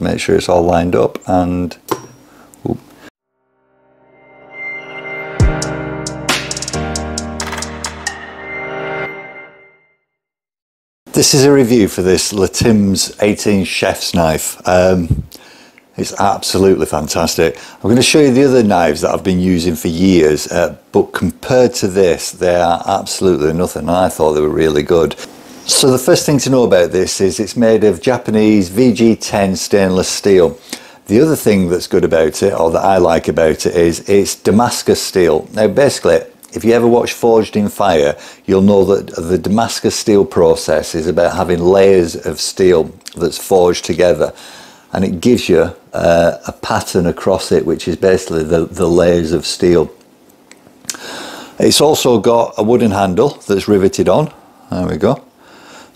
make sure it's all lined up and. This is a review for this La Tims 18 chef's knife. Um, it's absolutely fantastic. I'm going to show you the other knives that I've been using for years, uh, but compared to this, they are absolutely nothing. I thought they were really good. So the first thing to know about this is it's made of Japanese VG10 stainless steel. The other thing that's good about it, or that I like about it, is it's Damascus steel. Now basically, if you ever watch Forged in Fire, you'll know that the Damascus steel process is about having layers of steel that's forged together and it gives you uh, a pattern across it which is basically the, the layers of steel. It's also got a wooden handle that's riveted on, there we go.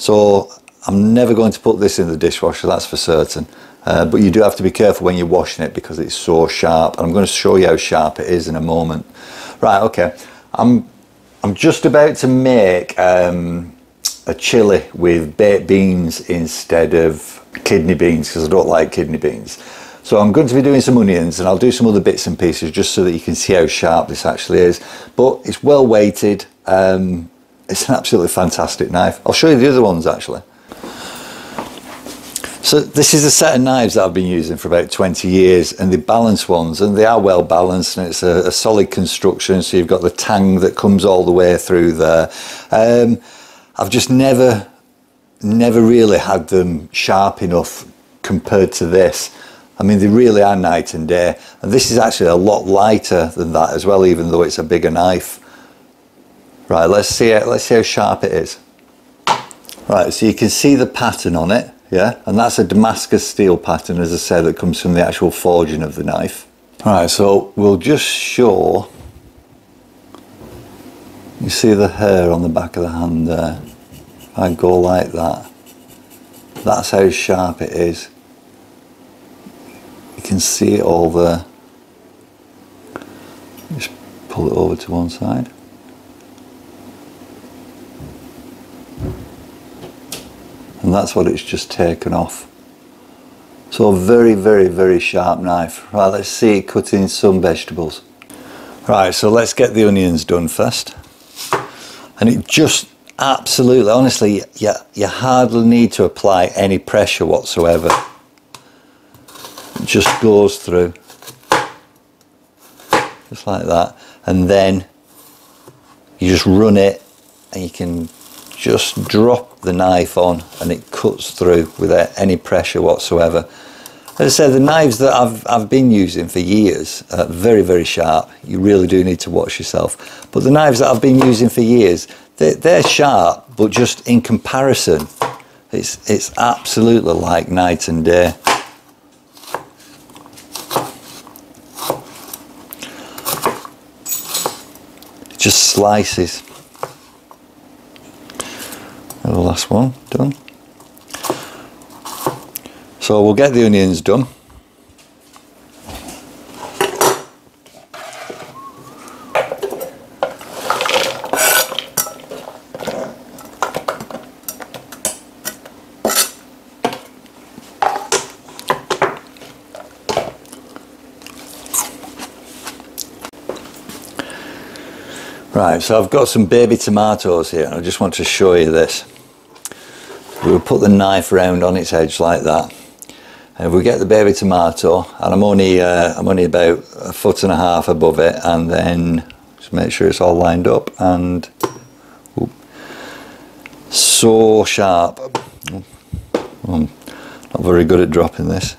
So I'm never going to put this in the dishwasher, that's for certain. Uh, but you do have to be careful when you're washing it because it's so sharp. And I'm going to show you how sharp it is in a moment. Right, okay. I'm, I'm just about to make um, a chili with baked beans instead of kidney beans because I don't like kidney beans. So I'm going to be doing some onions and I'll do some other bits and pieces just so that you can see how sharp this actually is. But it's well weighted. Um, it's an absolutely fantastic knife. I'll show you the other ones actually. So this is a set of knives that I've been using for about 20 years and the balanced ones and they are well balanced and it's a, a solid construction so you've got the tang that comes all the way through there. Um, I've just never never really had them sharp enough compared to this. I mean, they really are night and day. And this is actually a lot lighter than that as well, even though it's a bigger knife. Right, let's see, it. let's see how sharp it is. Right, so you can see the pattern on it, yeah? And that's a Damascus steel pattern, as I said, that comes from the actual forging of the knife. Right, so we'll just show, you see the hair on the back of the hand there. I go like that, that's how sharp it is. You can see it all there. Just pull it over to one side. And that's what it's just taken off. So a very, very, very sharp knife. Right, let's see it cutting some vegetables. Right, so let's get the onions done first. And it just absolutely, honestly, you, you hardly need to apply any pressure whatsoever. It just goes through. Just like that. And then you just run it and you can just drop the knife on and it cuts through without any pressure whatsoever. As I said, the knives that I've, I've been using for years are very, very sharp. You really do need to watch yourself. But the knives that I've been using for years, they're, they're sharp, but just in comparison, it's, it's absolutely like night and day. It just slices. And the last one done. So we'll get the onions done. Right, so I've got some baby tomatoes here I just want to show you this. We'll put the knife around on its edge like that. And if we get the baby tomato, and I'm only, uh, I'm only about a foot and a half above it, and then just make sure it's all lined up and whoop, so sharp. I'm not very good at dropping this.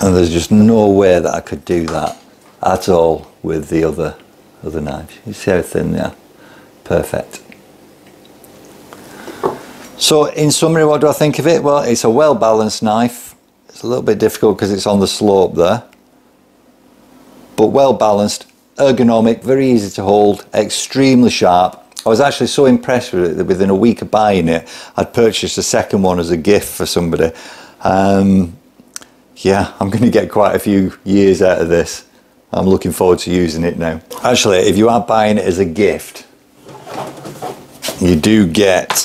And there's just no way that I could do that at all with the other other knives. You see how thin they are? Perfect. So in summary, what do I think of it? Well, it's a well balanced knife. It's a little bit difficult because it's on the slope there. But well balanced, ergonomic, very easy to hold, extremely sharp. I was actually so impressed with it that within a week of buying it, I'd purchased a second one as a gift for somebody Um, yeah, I'm going to get quite a few years out of this. I'm looking forward to using it now. Actually, if you are buying it as a gift, you do get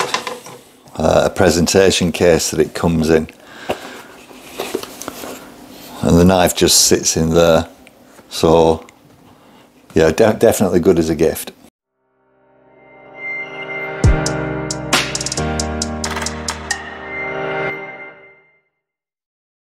uh, a presentation case that it comes in. And the knife just sits in there. So, yeah, de definitely good as a gift.